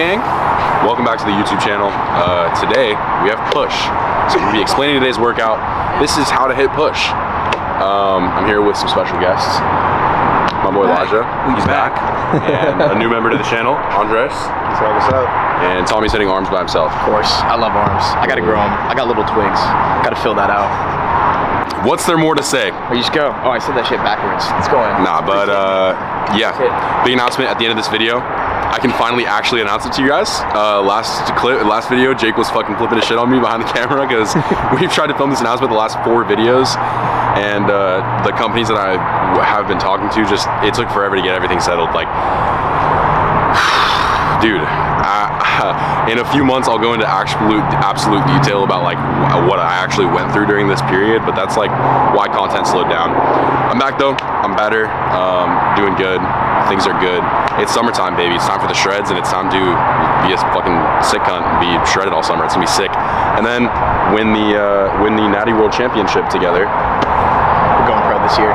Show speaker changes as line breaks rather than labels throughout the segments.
What's up, gang? Welcome back to the YouTube channel. Uh, today, we have push. So we'll be explaining today's workout. This is how to hit push. Um, I'm here with some special guests. My boy Laja, he's back. and a new member to the channel, Andres.
So what's up?
And Tommy's hitting arms by himself.
Of course, I love arms. I gotta grow them. I got little twigs. Gotta fill that out.
What's there more to say?
Or you just go. Oh, I said that shit backwards. Let's go in.
Nah, but uh, yeah, big announcement at the end of this video. I can finally actually announce it to you guys. Uh, last clip, last video, Jake was fucking flipping his shit on me behind the camera because we've tried to film this announcement the last four videos, and uh, the companies that I have been talking to just it took forever to get everything settled. Like, dude, I, in a few months I'll go into absolute absolute detail about like what I actually went through during this period, but that's like why content slowed down. I'm back though. I'm better. Um, doing good. Things are good. It's summertime, baby. It's time for the shreds, and it's time to be a fucking sick cunt and be shredded all summer. It's gonna be sick. And then win the uh, win the Natty World Championship together.
We're going pro this year.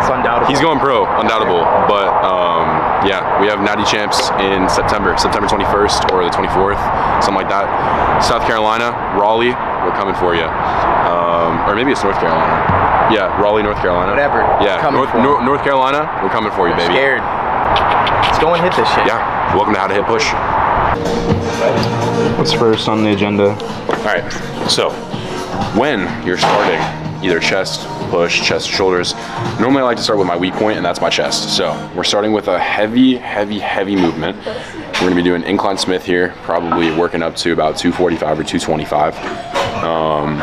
It's undoubtable.
He's going pro, undoubtable. But um, yeah, we have Natty Champs in September, September 21st or the 24th, something like that. South Carolina, Raleigh, we're coming for you. Um, or maybe it's North Carolina. Yeah, Raleigh, North Carolina.
Whatever.
Yeah,
Coming
North,
for 'em.
Nor- North Carolina, we're coming for you, baby.
Scared. Let's go and hit this shit.
Yeah, welcome to How to Hit Push.
What's first on the agenda?
All right, so when you're starting either chest, push, chest, shoulders, normally I like to start with my weak point, and that's my chest. So we're starting with a heavy, heavy, heavy movement. We're gonna be doing incline Smith here, probably working up to about 245 or 225. Um,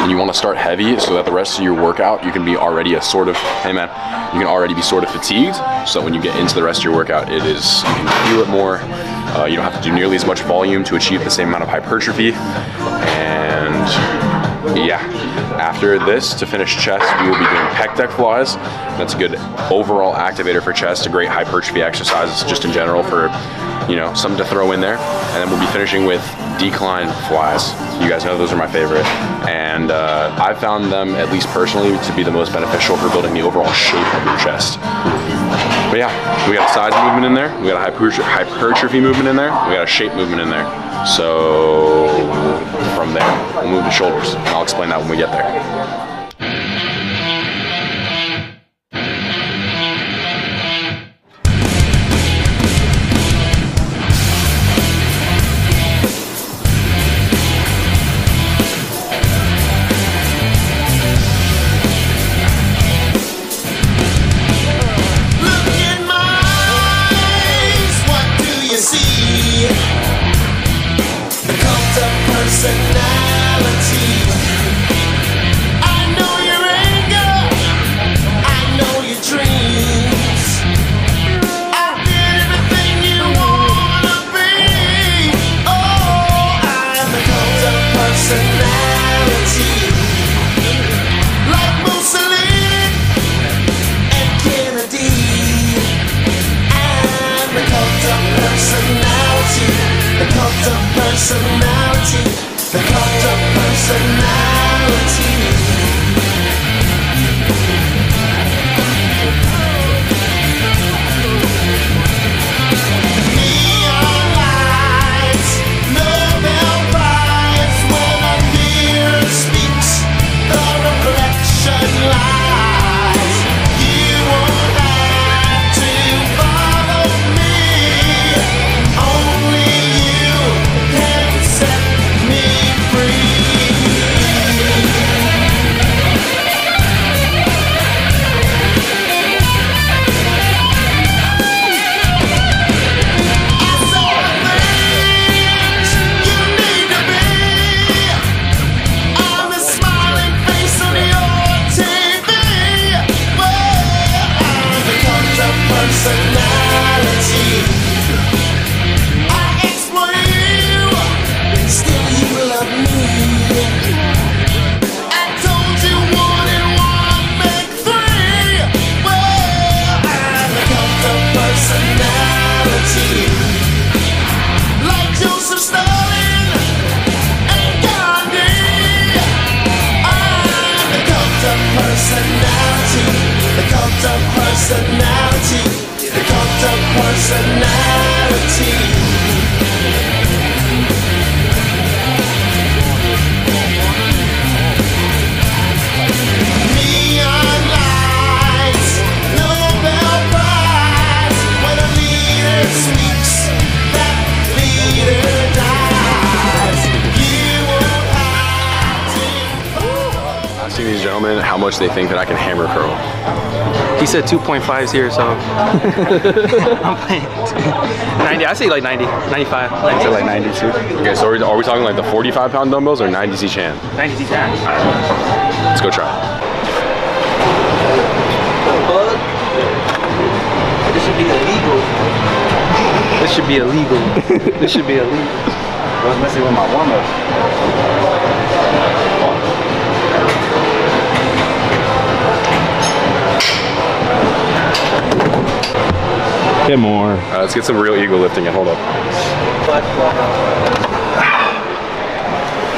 and you want to start heavy so that the rest of your workout you can be already a sort of hey man you can already be sort of fatigued so when you get into the rest of your workout it is you can feel it more uh, you don't have to do nearly as much volume to achieve the same amount of hypertrophy and yeah. After this to finish chest we will be doing pec deck flies that's a good overall activator for chest a great hypertrophy exercise just in general for you know something to throw in there. And then we'll be finishing with decline flies you guys know those are my favorite. And uh, i found them at least personally to be the most beneficial for building the overall shape of your chest. But yeah we got a size movement in there. We got a hypertrophy movement in there. We got a shape movement in there. So from there. We'll move the shoulders and i'll explain that when we get there comment how much they think that I can hammer curl.
He said 2.5s here, so I'm playing 90. I say like 90, 95. I say like 92.
Okay, so are we, are we talking like the 45 pound dumbbells or 90 each hand?
90 10.
Let's go try.
This should be illegal. This should be illegal. this should be illegal.
I was messing with my warm Get more.
All right, let's get some real ego lifting in. Hold up.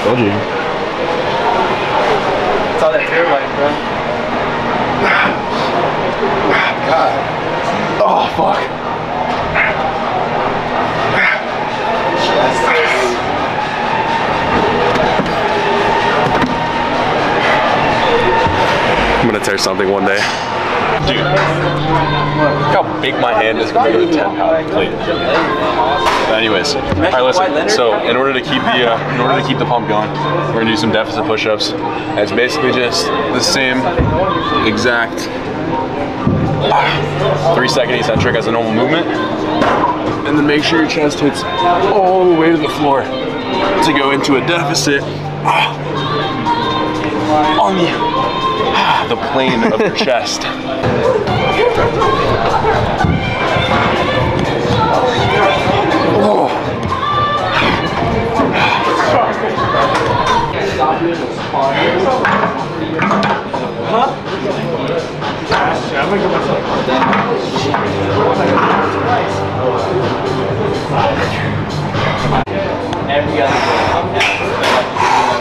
Told you.
It's all that hair life, bro.
Oh, fuck. I'm gonna tear something one day. Dude, look how big my hand is compared to a 10 pound plate. Anyways, all right, listen. So in order to keep the uh, in order to keep the pump going, we're gonna do some deficit push-ups. It's basically just the same exact three second eccentric as a normal movement. And then make sure your chest hits all the way to the floor to go into a deficit ah, on ah, the plane of your chest. Oh.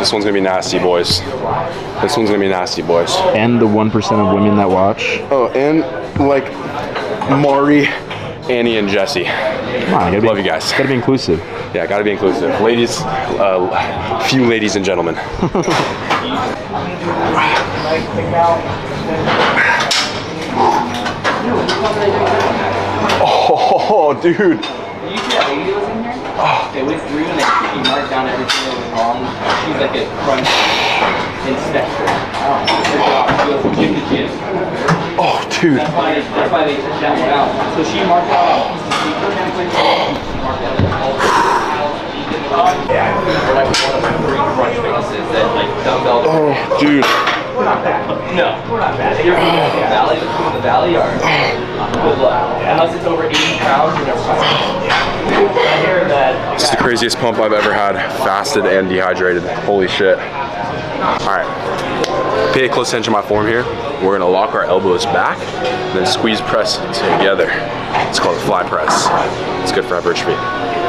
This one's gonna be nasty, boys. This one's gonna be nasty, boys.
And the 1% of women that watch.
Oh, and like Mari, Annie, and Jesse.
Come on, gotta be,
Love you guys.
Gotta be inclusive.
Yeah, gotta be inclusive. Ladies, uh, few ladies and gentlemen. oh, dude.
Oh, they went through and they she marked down everything that was wrong. She's like a crunch inspector. Oh, Her job, she goes from gym to gym.
Oh, dude.
That's why they, that's why they took that one out. So she marked out a piece of paper template. She marked out all the yeah, we're like one of the three crunch bases that like dumbbell.
Oh, dude.
No, we're not bad. You're from the valley, the valley are oh. good luck. Unless it's over 80 pounds,
craziest pump I've ever had, fasted and dehydrated. Holy shit. All right, pay close attention to my form here. We're gonna lock our elbows back, then squeeze press together. It's called a fly press. It's good for hypertrophy.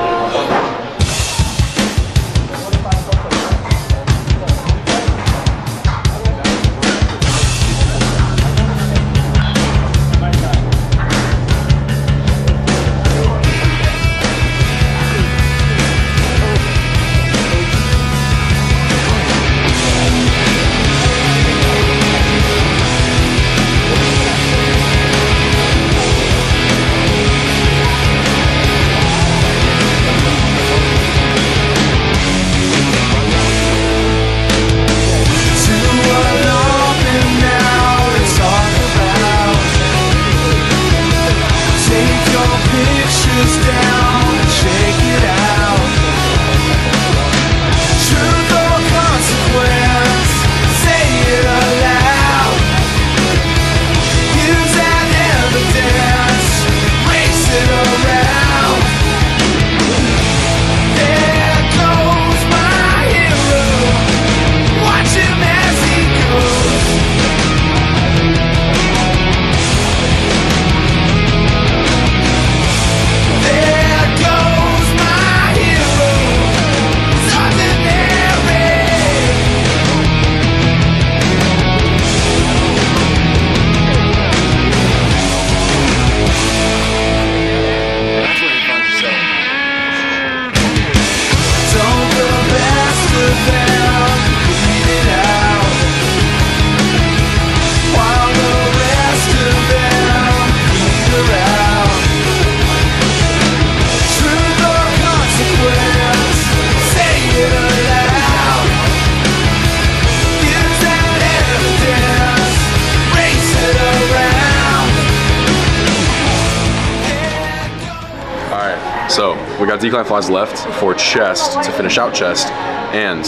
Decline flies left for chest to finish out chest. And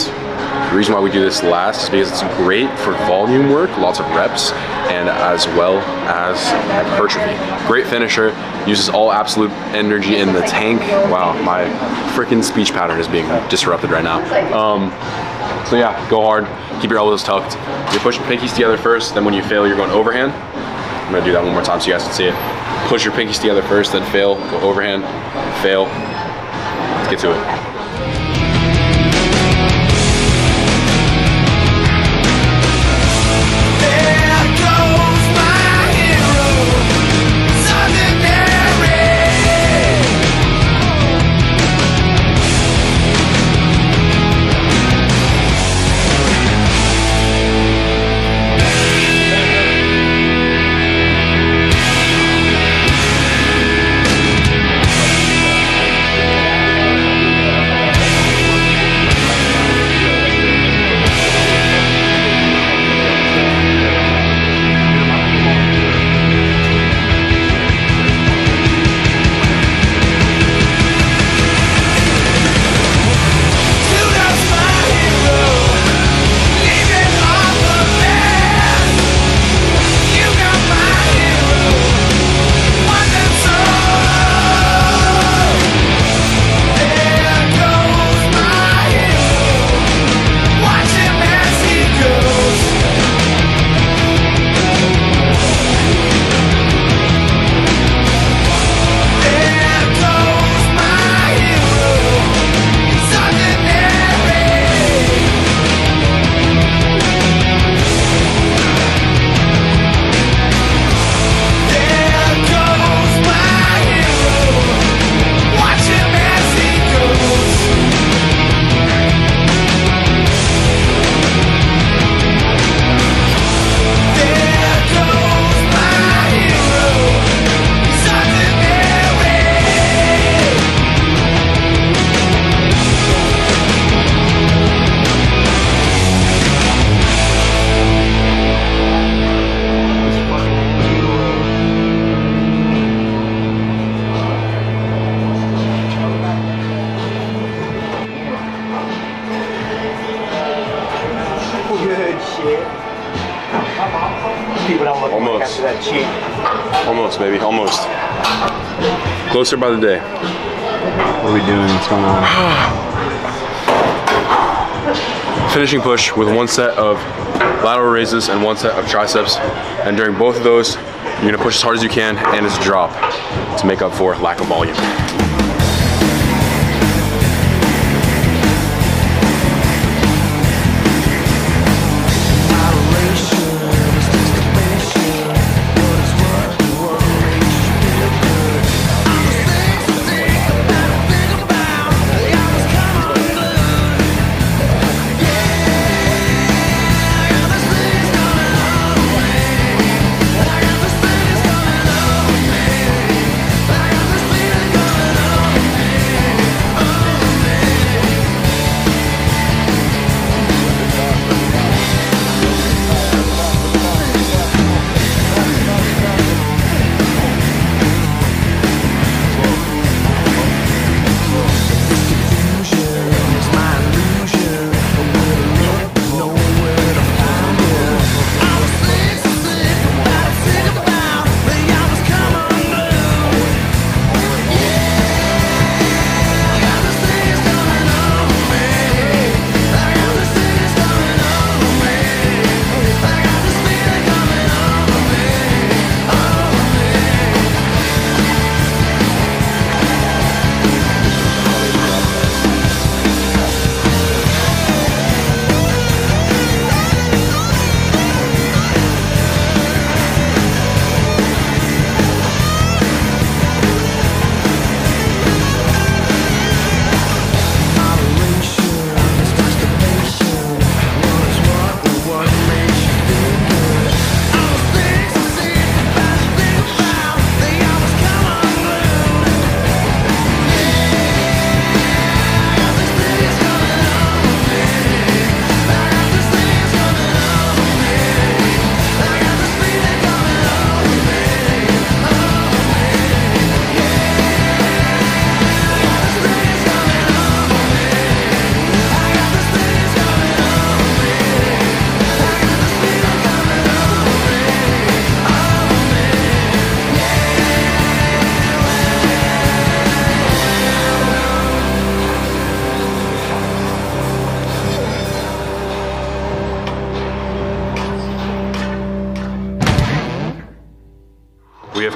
the reason why we do this last is because it's great for volume work, lots of reps, and as well as hypertrophy. Great finisher, uses all absolute energy in the tank. Wow, my freaking speech pattern is being disrupted right now. Um, so yeah, go hard, keep your elbows tucked. You're pushing pinkies together first, then when you fail, you're going overhand. I'm gonna do that one more time so you guys can see it. Push your pinkies together first, then fail, go overhand, fail. Let's get to it. Closer by the day.
What are we doing? What's going on?
Finishing push with one set of lateral raises and one set of triceps. And during both of those, you're gonna push as hard as you can and it's a drop to make up for lack of volume.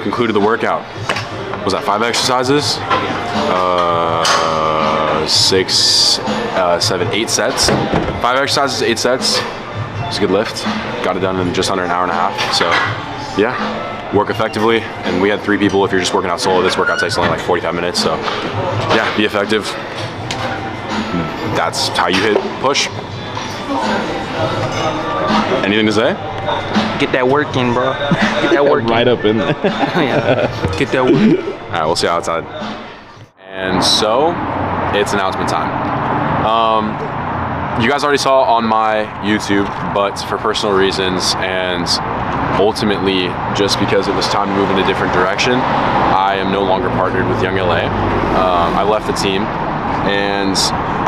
Included the workout. Was that five exercises? Uh, six, uh, seven, eight sets. Five exercises, eight sets. It's a good lift. Got it done in just under an hour and a half. So, yeah, work effectively. And we had three people. If you're just working out solo, this workout takes only like 45 minutes. So, yeah, be effective. That's how you hit push. Anything to say?
Get that work in, bro. Get that work
Right
in.
up in there.
yeah. Get that work.
All right, we'll see you outside. And so, it's announcement time. Um, you guys already saw on my YouTube, but for personal reasons and ultimately just because it was time to move in a different direction, I am no longer partnered with Young LA. Um, I left the team, and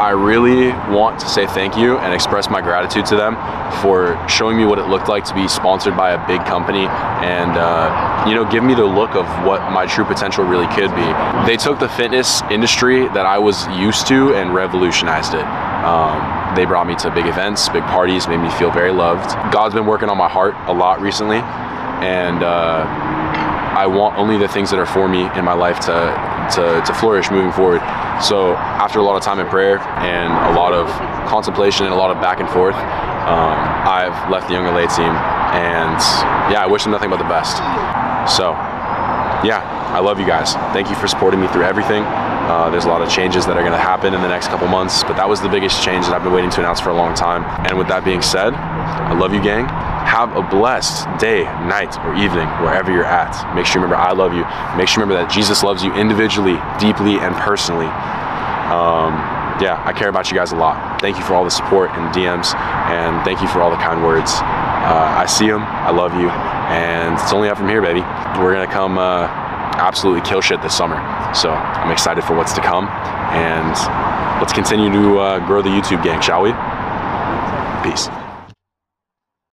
I really want to say thank you and express my gratitude to them for showing me what it looked like to be sponsored by a big company and uh, you know give me the look of what my true potential really could be. They took the fitness industry that I was used to and revolutionized it. Um, they brought me to big events, big parties, made me feel very loved. God's been working on my heart a lot recently, and uh, I want only the things that are for me in my life to, to, to flourish moving forward. So after a lot of time in prayer and a lot of contemplation and a lot of back and forth, um, I've left the Young LA team, and yeah, I wish them nothing but the best. So yeah, I love you guys. Thank you for supporting me through everything. Uh, there's a lot of changes that are going to happen in the next couple months, but that was the biggest change that I've been waiting to announce for a long time. And with that being said, I love you, gang. Have a blessed day, night, or evening, wherever you're at. Make sure you remember I love you. Make sure you remember that Jesus loves you individually, deeply, and personally. Um, yeah, I care about you guys a lot. Thank you for all the support and DMs, and thank you for all the kind words. Uh, I see them, I love you, and it's only up from here, baby. We're gonna come uh, absolutely kill shit this summer. So I'm excited for what's to come, and let's continue to uh, grow the YouTube gang, shall we? Peace.